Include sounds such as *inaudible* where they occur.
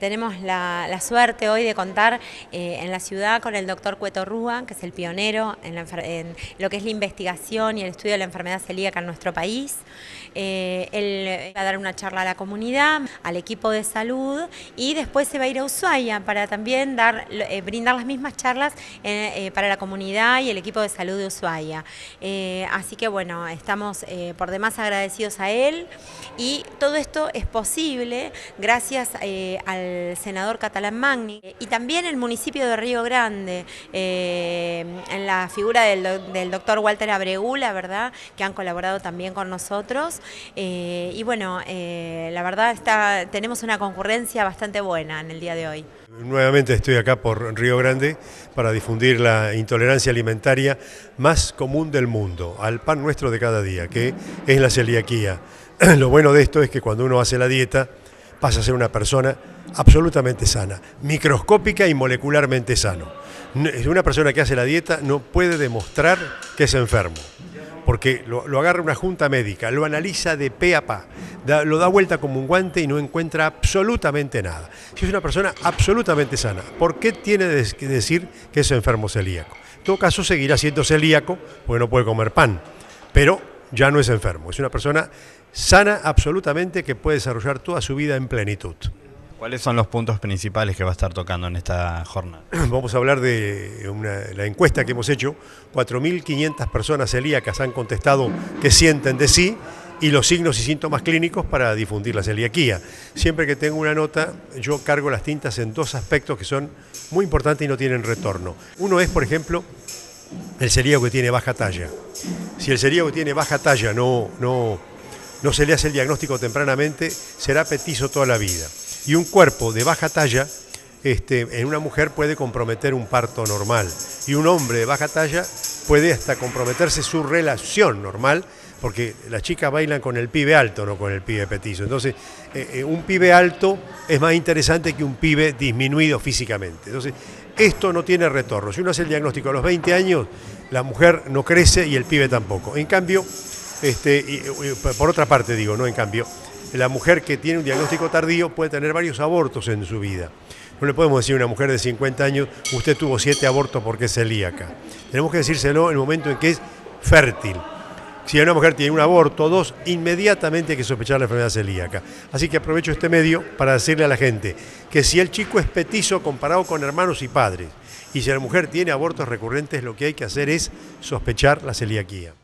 Tenemos la, suerte hoy de contar eh, en la ciudad con el doctor Cueto Rúa, que es el pionero en, lo que es la investigación y el estudio de la enfermedad celíaca en nuestro país. Eh, él va a dar una charla a la comunidad, al equipo de salud y después se va a ir a Ushuaia para también dar, eh, brindar las mismas charlas para la comunidad y el equipo de salud de Ushuaia. así que bueno, estamos por demás agradecidos a él y todo esto es posible gracias al senador catalán Magni y también el municipio de Río Grande, eh, en la figura del, doctor Walter Abregula, ¿verdad? Que han colaborado también con nosotros. Eh, y bueno, eh, la verdad está, tenemos una concurrencia bastante buena en el día de hoy. Nuevamente estoy acá por Río Grande para difundir la intolerancia alimentaria más común del mundo, al pan nuestro de cada día, que es la celiaquía. *clears throat* Lo bueno de esto es que cuando uno hace la dieta pasa a ser una persona absolutamente sana, microscópica y molecularmente sano. Una persona que hace la dieta no puede demostrar que es enfermo, porque lo, agarra una junta médica, lo analiza de pe a pa, lo da vuelta como un guante y no encuentra absolutamente nada. Si es una persona absolutamente sana, ¿por qué tiene que decir que es enfermo celíaco? En todo caso, seguirá siendo celíaco porque no puede comer pan, pero ya no es enfermo, es una persona sana absolutamente que puede desarrollar toda su vida en plenitud. ¿Cuáles son los puntos principales que va a estar tocando en esta jornada? *clears throat* Vamos a hablar de la encuesta que hemos hecho. 4.500 personas celíacas han contestado que sienten de sí y los signos y síntomas clínicos para difundir la celiaquía. Siempre que tengo una nota, yo cargo las tintas en dos aspectos que son muy importantes y no tienen retorno. Uno es, por ejemplo, el celíaco que tiene baja talla. Si el celíaco que tiene baja talla no, no, no se le hace el diagnóstico tempranamente, será petizo toda la vida y un cuerpo de baja talla este, en una mujer puede comprometer un parto normal y un hombre de baja talla puede hasta comprometerse su relación normal porque las chicas bailan con el pibe alto, no con el pibe petizo. Entonces, eh, eh, un pibe alto es más interesante que un pibe disminuido físicamente. Entonces, esto no tiene retorno. Si uno hace el diagnóstico a los 20 años, la mujer no crece y el pibe tampoco. En cambio, este, por otra parte digo, no en cambio, la mujer que tiene un diagnóstico tardío puede tener varios abortos en su vida. No le podemos decir a una mujer de 50 años, usted tuvo siete abortos porque es celíaca. Tenemos que decírselo en el momento en que es fértil. Si una mujer tiene un aborto dos, inmediatamente hay que sospechar la enfermedad celíaca. Así que aprovecho este medio para decirle a la gente que si el chico es petizo comparado con hermanos y padres, y si la mujer tiene abortos recurrentes, lo que hay que hacer es sospechar la celiaquía.